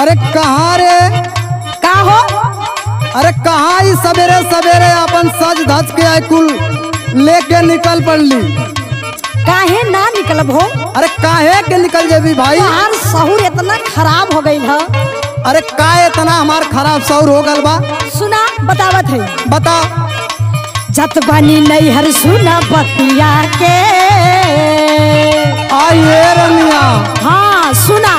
अरे कहा रे? का हो? अरे कहा सवेरे सवेरे अपन सज धज के आई कुल लेके निकल पड़ली। काहे ना निकल हो? अरे काहे के निकल जेबी भाई? यार सहूर इतना खराब हो गई है। अरे का इतना हमार खराब सौर हो गल बा? सुना बतावत है। बता। जत बनी नहीं हर सुना बतिया के। आइए रनिया हाँ सुना।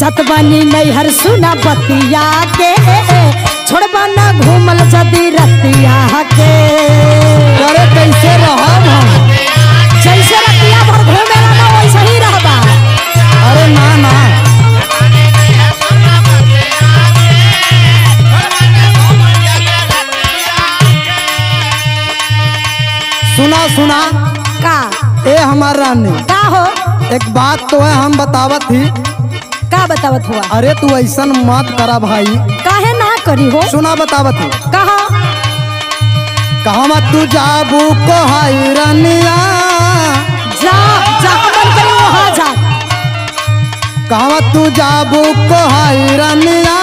जत बनी नैहर सुना बतिया के। छोड़बा ना घूमल जदी रतिया के। अरे कैसे रहब हम? जैसे रतिया भर घूमेला ना वैसे ही रहबा। अरे ना ना। सुना सुना। का? ए हमार रानी। का हो? एक बात तो है हम बतावत ही। का बतावत हुआ? अरे तू ऐसा मत करा भाई। काहे ना करी हो? सुना बतावत ही कहा? कहवा तू जाबू को हाई रनिया। जा जहाँ मन करे वहाँ जा। कहवा तू जाबू को हाई रनिया।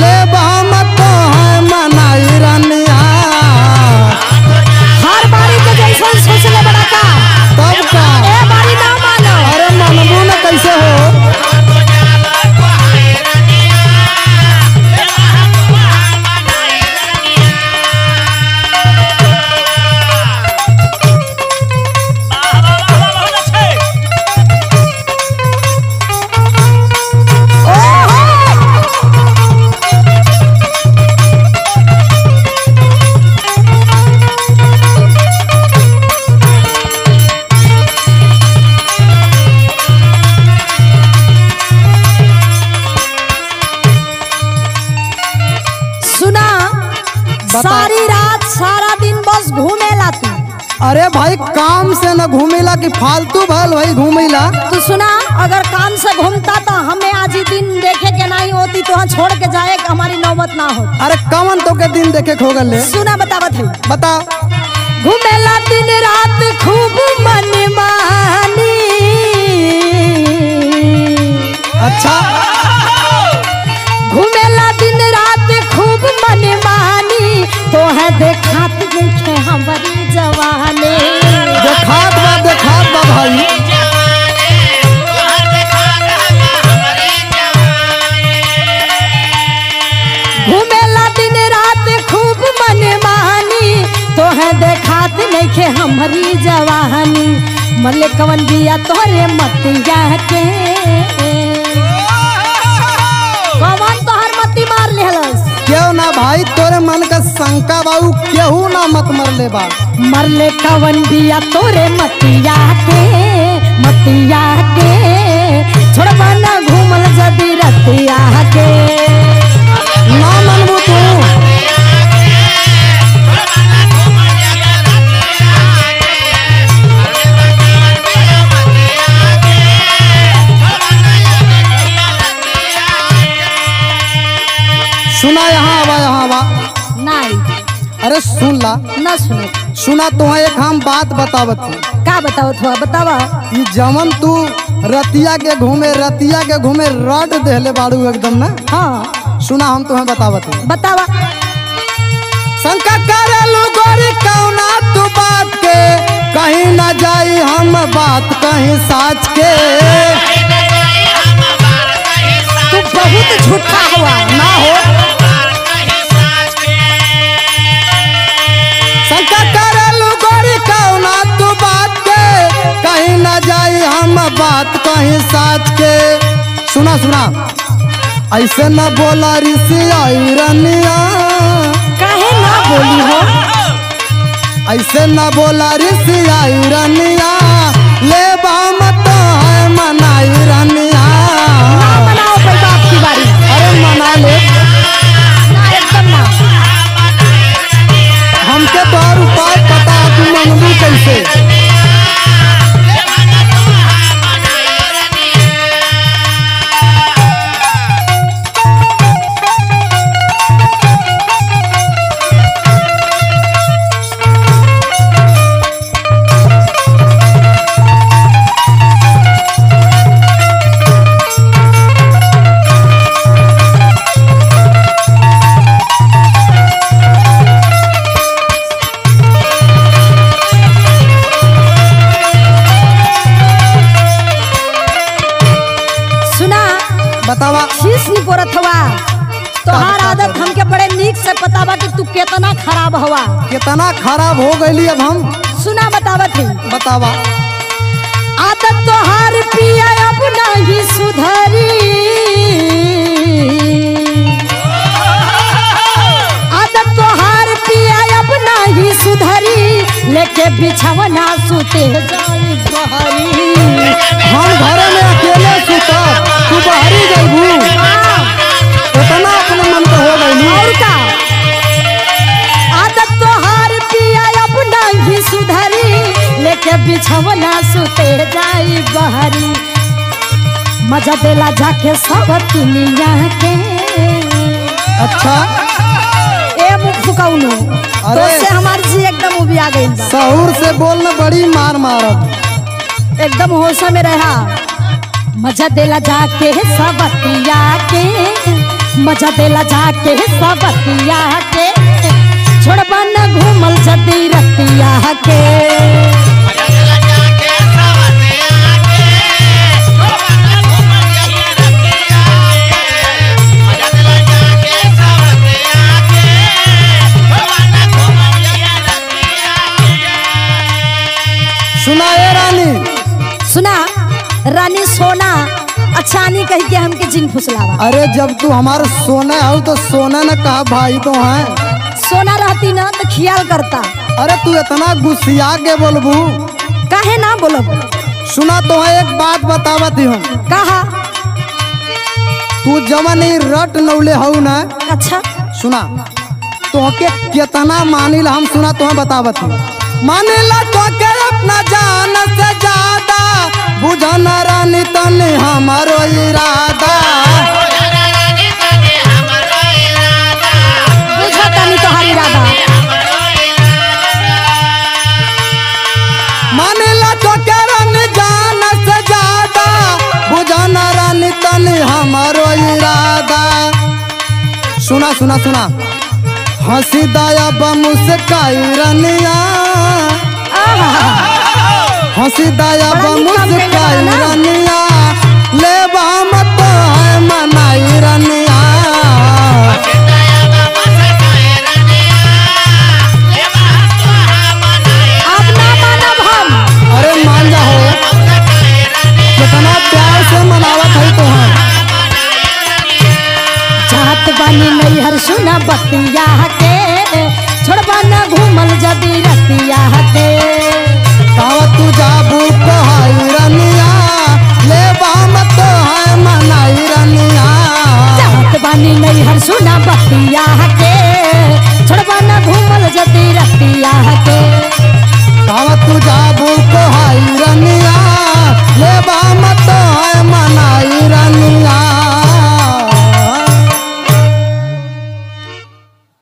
ले हम तो है मनाई रनिया। हर बारी के जैसा सोचले बड़ा सारी रात सारा दिन बस घूमेला तू। अरे भाई काम से न घूमेला कि फालतू भल भाई घूमेला? तू सुना अगर काम से घूमता तो हमें आज ही दिन देखे के नहीं होती तो छोड़ के जाए हमारी नौबत ना हो। अरे कमन तो के दिन देखे खो गल सुना बतावत है बता। घूमेला हमारी जवानी। मरले कवन बिया तोरे मतिया के कवन तोहर मती मार लेहलस क्यों ना भाई तोरे मन का शंका बाऊ केहू ना मत मर ले बा मरले कवन बिया तोरे मतिया के मतिया के छोड़बा ना घूमल जदी रतिया के ना मनबू तू। सुना यहाँ आवा यहाँ आवा। नहीं अरे सुन ला। न सुनो। सुना तो एक हम बात बतावत हूँ। का बताओ थोड़ा बतावा। ई जमन तू रतिया के घूमे रतिया के घूमे रड देहले बाड़ू एकदम ना? हाँ। सुना हम तुम्हें बतावत हूँ। बतावा। शंका करेलू गोरी कौना तू बात के। कहीं ना जाई हम बात कहीं साच के। के। सुना सुना। ऐसे न बोला ऋषि आई रनिया कहे ना बोली हो? ऐसे न बोला ऋषि आई रनिया ले मत है मनाई रनिया मनाओ की बारी। अरे मना ले। बतावा। खीस नहीं पोरत हवा। तोहार आदत हमके बड़े नीक से पता बा कि तू कितना खराब हवा। कितना खराब हो गई अब हम। सुना बतावत है। बतावा। आदत तोहार पिया अब नहीं सुधरी। आदत तोहार पिया अब नहीं सुधरी। लेके बिछवना सुते हम घरे में बिछवना सुते जाई बहरी। मज़ा देला जाके सब दुनिया के अच्छा ए मुख फुकाउनो अरे। तो से हमार जी एकदम उबिया गइल बा। सहूर से बोलना बड़ी मार मारब एकदम होश में रहा। मज़ा देला जाके सबतिया के मज़ा देला जाके सबतिया के छोड़बा न घूमल जदी रतिया के। अचानी कह के हमके जिन फुसलावा। अरे जब तू हमारे सोना हो तो सोना न कहा भाई तो है? सोना रहती ना तो ख्याल करता। अरे तू इतना गुस्सिया के बोलबू। काहे ना बोलब? सुना तो है एक बात बतावती ही। हूँ कहा? तू जवन ही रट नौले हऊ ना? अच्छा। सुना तोहके कितना मानिल हम सुना तुम्हें बतावत हूँ। मानिला तोके अपना जान से ज़्यादा बुझन रानी तनी हमारो इरादा। हमारो सुना सुना सुना। हँसी दया बमुस्काई रनिया। हँसी दया बा ना। रनिया न बतिया के छोड़बा न घूमल जती रतिया तू जाबू तो हाई रनिया, लेबा मत मनाई।